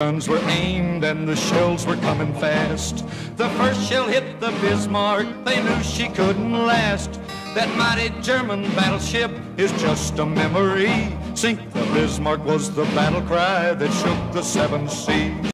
Guns were aimed and the shells were coming fast. The first shell hit the Bismarck, they knew she couldn't last. That mighty German battleship is just a memory. Sink the Bismarck was the battle cry that shook the seven seas.